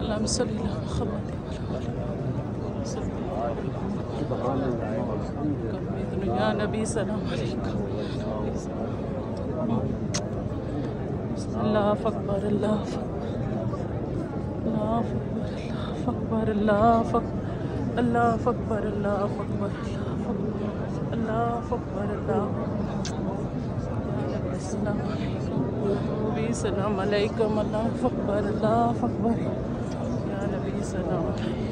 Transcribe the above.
اللهم صل على محمد الله يا نبي سلام عليكم الله أكبر الله أكبر الله أكبر الله أكبر الله أكبر الله أكبر الله أكبر السلام عليكم نبي سلام عليكم. الله أكبر الله أكبر. يا نبي سلام عليكم